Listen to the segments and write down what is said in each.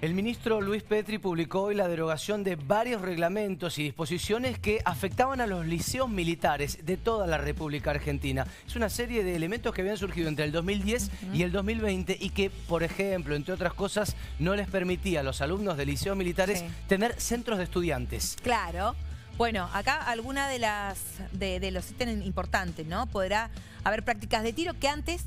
El ministro Luis Petri publicó hoy la derogación de varios reglamentos y disposiciones que afectaban a los liceos militares de toda la República Argentina. Es una serie de elementos que habían surgido entre el 2010 y el 2020 y que, por ejemplo, entre otras cosas, no les permitía a los alumnos de liceos militares Sí. tener centros de estudiantes. Claro. Bueno, acá alguna de las de, de los ítems importantes, ¿no? Podrá haber prácticas de tiro que antes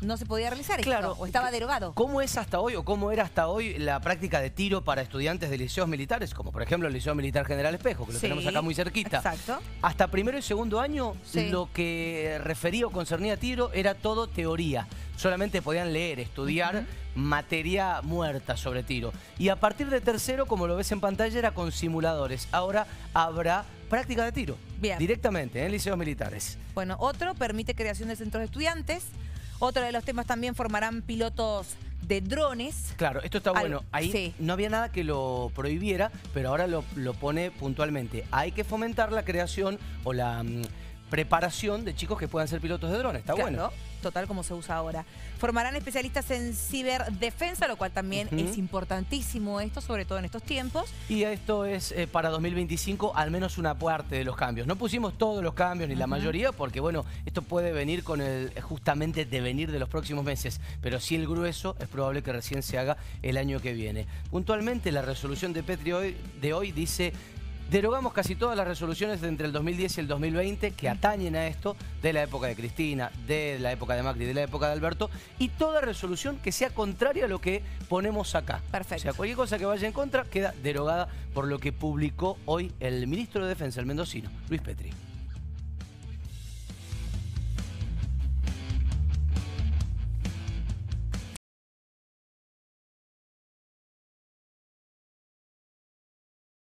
no se podía realizar esto, Claro. o estaba derogado. ¿Cómo es hasta hoy o cómo era hasta hoy la práctica de tiro para estudiantes de liceos militares? Como por ejemplo el Liceo Militar General Espejo, que lo Sí, tenemos acá muy cerquita. Exacto. Hasta primero y segundo año, Sí. lo que refería o concernía a tiro era todo teoría. Solamente podían leer, estudiar materia muerta sobre tiro. Y a partir de tercero, como lo ves en pantalla, era con simuladores. Ahora habrá práctica de tiro. Bien. Directamente en liceos militares. Bueno, otro permite creación de centros de estudiantes. Otro de los temas también formarán pilotos de drones. Claro, esto está Al- bueno. Ahí sí. no había nada que lo prohibiera, pero ahora lo, lo pone puntualmente. Hay que fomentar la creación o la mm, preparación de chicos que puedan ser pilotos de drones. Está Claro, bueno. total como se usa ahora. Formarán especialistas en ciberdefensa, lo cual también es importantísimo esto, sobre todo en estos tiempos. Y esto es eh, para 2025 al menos una parte de los cambios. No pusimos todos los cambios ni la mayoría porque bueno, esto puede venir con el justamente devenir de los próximos meses, pero sí el grueso es probable que recién se haga el año que viene. Puntualmente la resolución de Petri hoy, de hoy dice Derogamos casi todas las resoluciones de entre el 2010 y el 2020 que atañen a esto de la época de Cristina, de la época de Macri, de la época de Alberto y toda resolución que sea contraria a lo que ponemos acá. Perfecto. O sea, cualquier cosa que vaya en contra queda derogada por lo que publicó hoy el ministro de Defensa, el mendocino, Luis Petri.